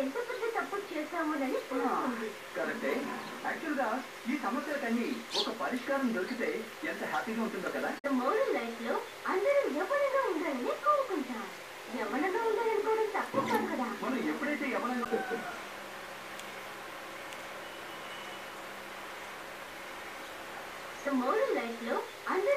ఎంత పెద్ద తప్పు కోరుకుంది కరెక్టే. యాక్చువల్గా ఈ సమస్యలకన్నీ ఒక పరిష్కారం దొరికితే ఎంత హ్యాపీగా ఉంటుందో కదా? మోడల్ లైఫ్లో అందరూ యవ్వనంగా ఉండాలని కోరుకుంటాం యవ్వనంగా ఉండాలనుకోవడం తప్పు కాదు కదా? మనం ఎప్పుడైతే యవనంగా మోడల్ లైఫ్లో అందరూ